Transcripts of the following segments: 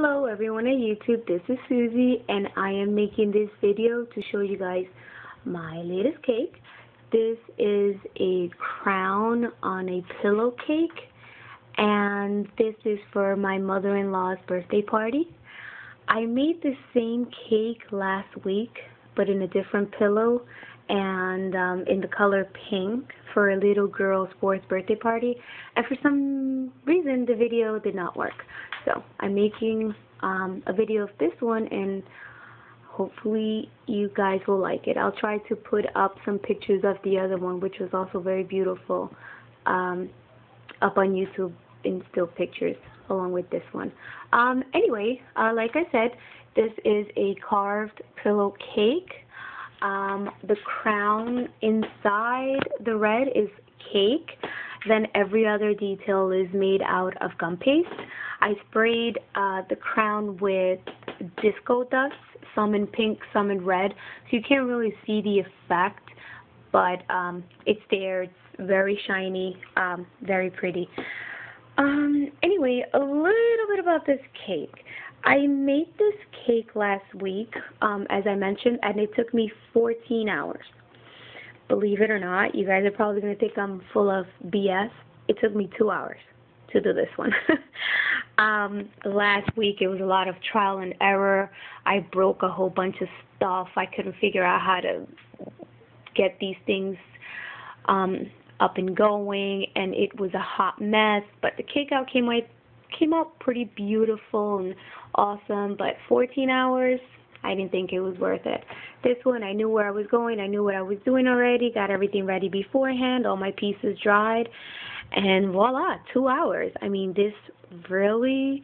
Hello everyone on YouTube, this is Susie and I am making this video to show you guys my latest cake. This is a crown on a pillow cake and this is for my mother-in-law's birthday party. I made the same cake last week but in a different pillow and um, in the color pink for a little girl's fourth birthday party and for some reason the video did not work. So I'm making um, a video of this one and hopefully you guys will like it. I'll try to put up some pictures of the other one which was also very beautiful um, up on YouTube in still pictures along with this one. Um, anyway, uh, like I said, this is a carved pillow cake. Um, the crown inside the red is cake. Then every other detail is made out of gum paste. I sprayed uh, the crown with disco dust, some in pink, some in red, so you can't really see the effect, but um, it's there. It's very shiny, um, very pretty. Um, anyway, a little bit about this cake. I made this cake last week, um, as I mentioned, and it took me 14 hours. Believe it or not, you guys are probably going to think I'm full of BS. It took me two hours to do this one. um, last week it was a lot of trial and error. I broke a whole bunch of stuff. I couldn't figure out how to get these things um, up and going, and it was a hot mess. But the cake out came out came out pretty beautiful and awesome. But 14 hours, I didn't think it was worth it. This one, I knew where I was going. I knew what I was doing already. Got everything ready beforehand. All my pieces dried, and voila, two hours. I mean, this really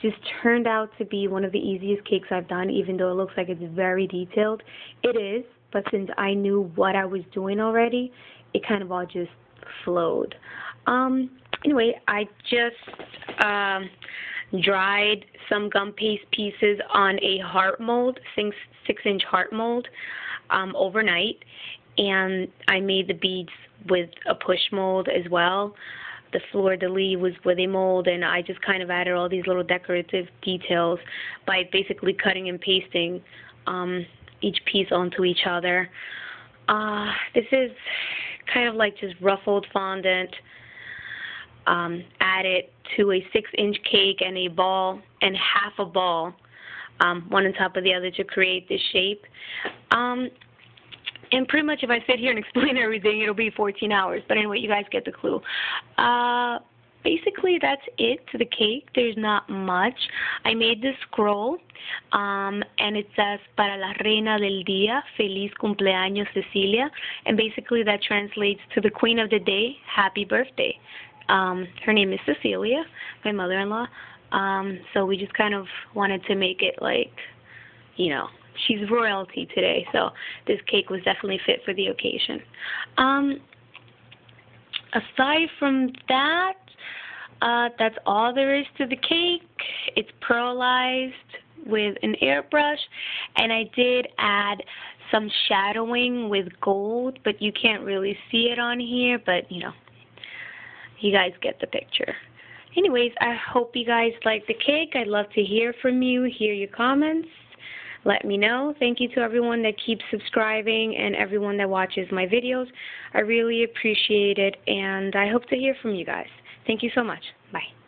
just turned out to be one of the easiest cakes I've done, even though it looks like it's very detailed. It is, but since I knew what I was doing already, it kind of all just flowed. Um, anyway, I just um, dried some gum paste pieces on a heart mold, six, six inch heart mold, um, overnight, and I made the beads with a push mold as well. The fleur de lis was with a mold, and I just kind of added all these little decorative details by basically cutting and pasting um, each piece onto each other. Uh, this is kind of like just ruffled fondant um, it to a six inch cake and a ball and half a ball, um, one on top of the other to create this shape. Um, and pretty much if I sit here and explain everything, it'll be 14 hours. But anyway, you guys get the clue. Uh, basically that's it to the cake. There's not much. I made this scroll, um, and it says Para la Reina del Día, Feliz Cumpleaños Cecilia, and basically that translates to the Queen of the Day, Happy Birthday. Um, her name is Cecilia, my mother-in-law. Um, so we just kind of wanted to make it like, you know, she's royalty today. So this cake was definitely fit for the occasion. Um, aside from that, uh, that's all there is to the cake. It's pearlized with an airbrush, and I did add some shadowing with gold, but you can't really see it on here, but you know, you guys get the picture. Anyways, I hope you guys like the cake. I'd love to hear from you, hear your comments. Let me know. Thank you to everyone that keeps subscribing and everyone that watches my videos. I really appreciate it, and I hope to hear from you guys. Thank you so much. Bye.